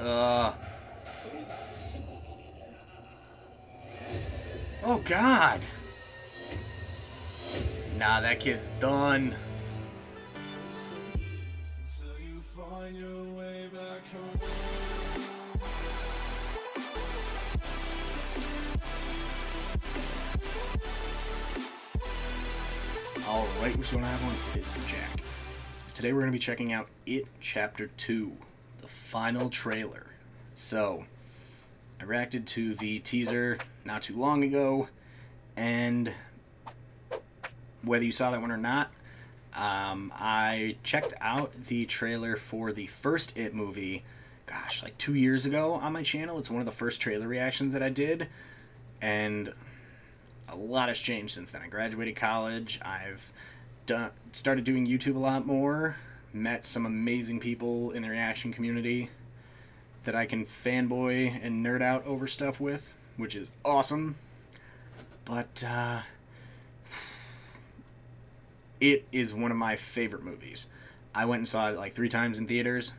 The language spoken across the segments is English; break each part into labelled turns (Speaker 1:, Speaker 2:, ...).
Speaker 1: Uh. Oh, God. Nah, that kid's done. Alright, what's going to have on? It is Jack. Today we're going to be checking out It Chapter 2, the final trailer. So, I reacted to the teaser not too long ago, and whether you saw that one or not, um, I checked out the trailer for the first It movie, gosh, like two years ago on my channel. It's one of the first trailer reactions that I did, and a lot has changed since then. I graduated college. I've done started doing YouTube a lot more. Met some amazing people in the reaction community that I can fanboy and nerd out over stuff with, which is awesome. But uh, it is one of my favorite movies. I went and saw it like three times in theaters.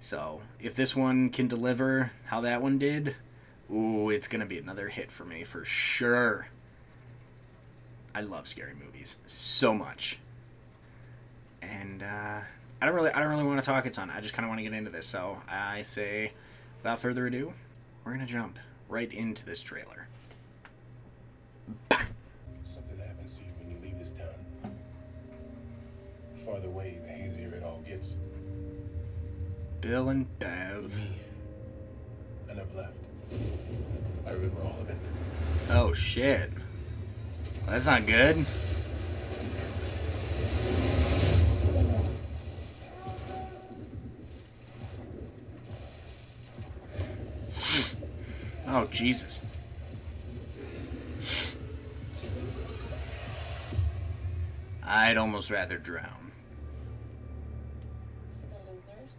Speaker 1: So if this one can deliver how that one did, ooh, it's gonna be another hit for me for sure. I love scary movies so much, and uh, I don't really, I don't really want to talk a ton. I just kind of want to get into this. So I say, without further ado, we're gonna jump right into this trailer.
Speaker 2: Something happens to you when you leave this town. The farther away, the hazier it all gets.
Speaker 1: Bill and Bev.
Speaker 2: Me, I never left. I remember all of it.
Speaker 1: Oh shit. That's not good. Oh Jesus. I'd almost rather drown.
Speaker 3: To the losers.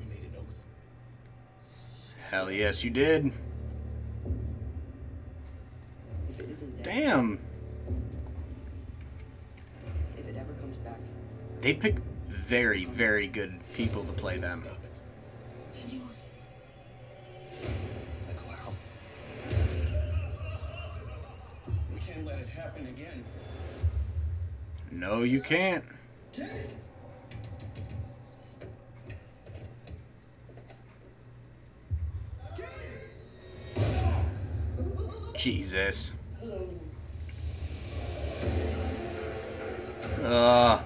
Speaker 2: We made an oath.
Speaker 1: Hell yes, you did.
Speaker 4: If it isn't dead,
Speaker 1: Damn.
Speaker 4: if it ever comes back,
Speaker 1: They picked very, very good people to play them.
Speaker 2: Happen again.
Speaker 1: No, you can't. Jesus. Uh.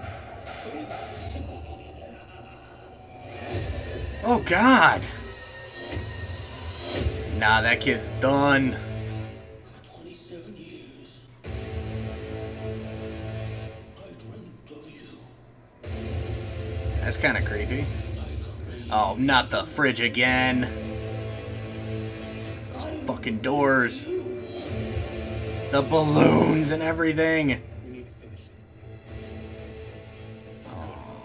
Speaker 1: Oh God. Nah, that kid's done. That's kind of creepy. Oh, not the fridge again. Those fucking doors. The balloons and everything. Oh.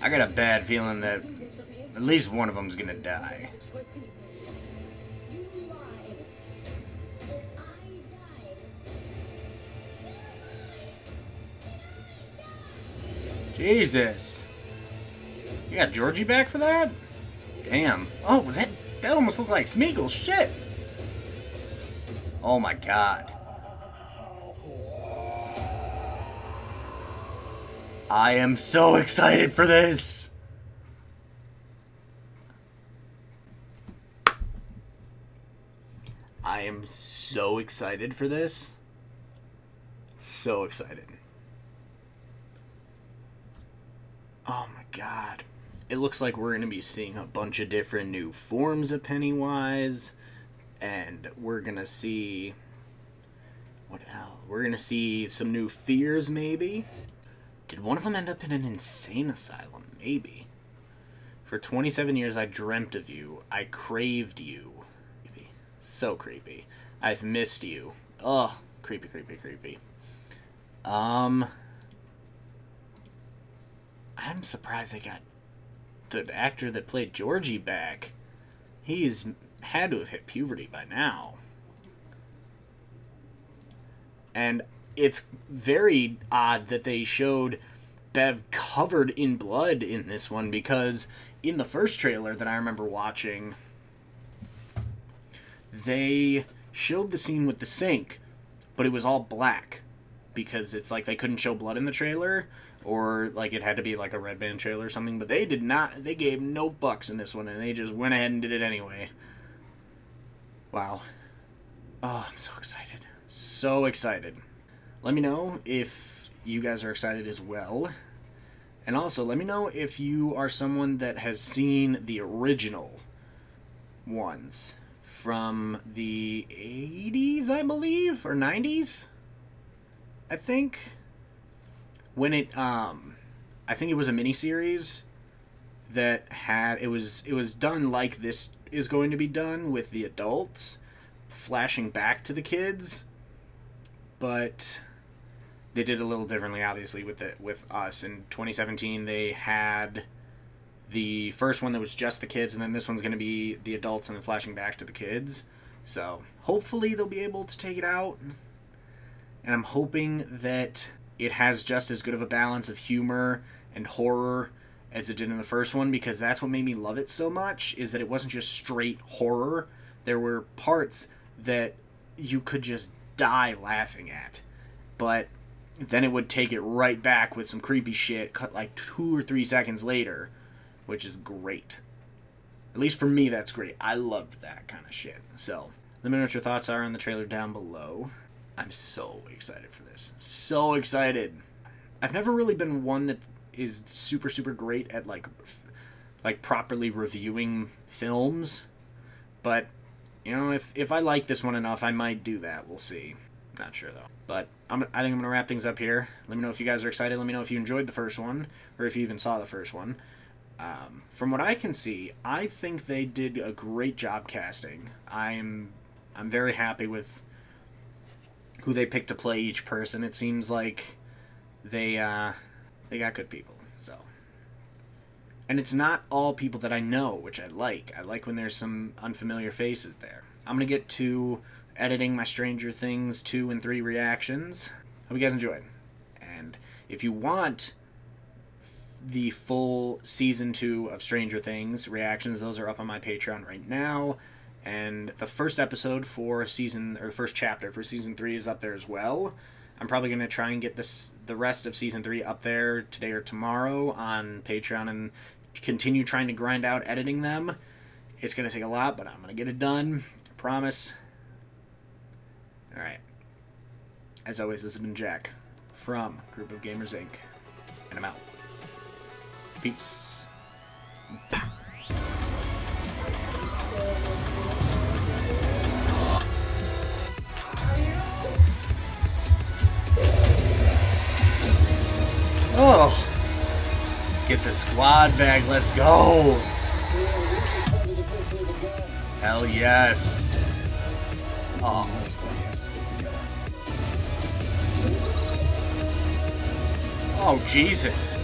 Speaker 1: I got a bad feeling that at least one of them's gonna die. Jesus. You got Georgie back for that? Damn. Oh, was that? That almost looked like Smeagol. Shit. Oh my god. I am so excited for this. I am so excited for this. So excited. Oh my god. It looks like we're going to be seeing a bunch of different new forms of Pennywise. And we're going to see. What else? We're going to see some new fears, maybe. Did one of them end up in an insane asylum? Maybe. For 27 years, I dreamt of you. I craved you. So creepy. I've missed you. Ugh. Creepy, creepy, creepy. Um. I'm surprised they got the actor that played Georgie back. He's had to have hit puberty by now. And it's very odd that they showed Bev covered in blood in this one because in the first trailer that I remember watching, they showed the scene with the sink, but it was all black because it's like they couldn't show blood in the trailer or like it had to be like a red band trailer or something, but they did not they gave no bucks in this one and they just went ahead and did it anyway. Wow. Oh, I'm so excited. So excited. Let me know if you guys are excited as well. And also, let me know if you are someone that has seen the original ones from the 80s, I believe, or 90s. I think when it um I think it was a miniseries that had it was it was done like this is going to be done with the adults flashing back to the kids but they did a little differently obviously with it with us. In 2017 they had the first one that was just the kids and then this one's going to be the adults and then flashing back to the kids. So hopefully they'll be able to take it out and i'm hoping that it has just as good of a balance of humor and horror as it did in the first one because that's what made me love it so much is that it wasn't just straight horror. There were parts that you could just die laughing at. But then it would take it right back with some creepy shit cut like two or three seconds later which is great. At least for me that's great. I loved that kind of shit. So let me know what your thoughts are on the trailer down below i'm so excited for this. So excited. I've never really been one that is super super great at like like properly reviewing films. But you know if if i like this one enough i might do that. We'll see. Not sure though. But I'm, i think i'm gonna wrap things up here. Let me know if you guys are excited. Let me know if you enjoyed the first one or if you even saw the first one. Um, from what i can see i think they did a great job casting. I'm i'm very happy with who they picked to play each person it seems like they uh they got good people so. And it's not all people that i know which i like. I like when there's some unfamiliar faces there. I'm gonna get to editing my stranger things 2 and 3 reactions. Hope you guys enjoyed and if you want the full season 2 of stranger things reactions those are up on my patreon right now and the first episode for season or first chapter for season 3 is up there as well I'm probably gonna try and get this the rest of season three up there today or tomorrow on Patreon and continue trying to grind out editing them. It's gonna take a lot, but I'm gonna get it done. I promise. All right. As always, this has been Jack from Group of Gamers Inc. And I'm out. Peace. Get the squad back. Let's go. Hell yes. Oh. Oh, Jesus.